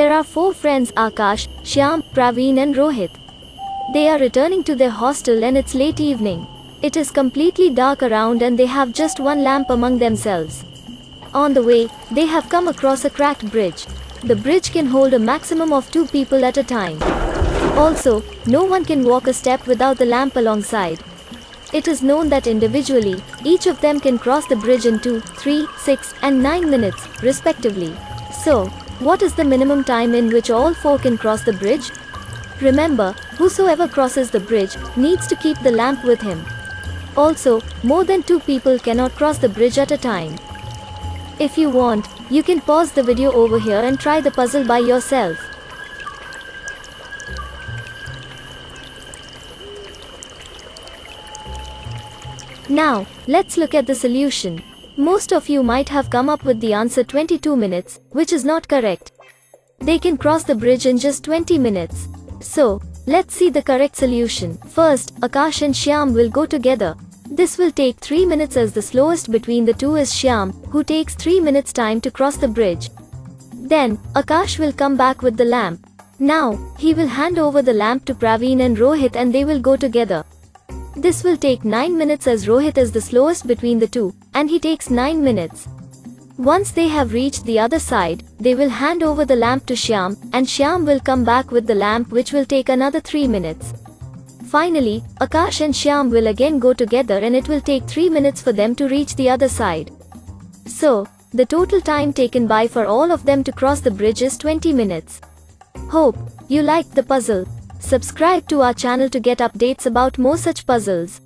are four friends Akash, Shyam, Praveen and Rohit. They are returning to their hostel and it's late evening. It is completely dark around and they have just one lamp among themselves. On the way, they have come across a cracked bridge. The bridge can hold a maximum of two people at a time. Also, no one can walk a step without the lamp alongside. It is known that individually, each of them can cross the bridge in 2, 3, 6, and 9 minutes, respectively. So, what is the minimum time in which all four can cross the bridge? Remember, whosoever crosses the bridge needs to keep the lamp with him. Also, more than two people cannot cross the bridge at a time. If you want, you can pause the video over here and try the puzzle by yourself. Now, let's look at the solution. Most of you might have come up with the answer 22 minutes, which is not correct. They can cross the bridge in just 20 minutes. So, let's see the correct solution. First, Akash and Shyam will go together. This will take 3 minutes as the slowest between the two is Shyam, who takes 3 minutes time to cross the bridge. Then, Akash will come back with the lamp. Now, he will hand over the lamp to Praveen and Rohit and they will go together. This will take 9 minutes as Rohit is the slowest between the two, and he takes 9 minutes. Once they have reached the other side, they will hand over the lamp to Shyam, and Shyam will come back with the lamp which will take another 3 minutes. Finally, Akash and Shyam will again go together and it will take 3 minutes for them to reach the other side. So, the total time taken by for all of them to cross the bridge is 20 minutes. Hope you liked the puzzle. Subscribe to our channel to get updates about more such puzzles.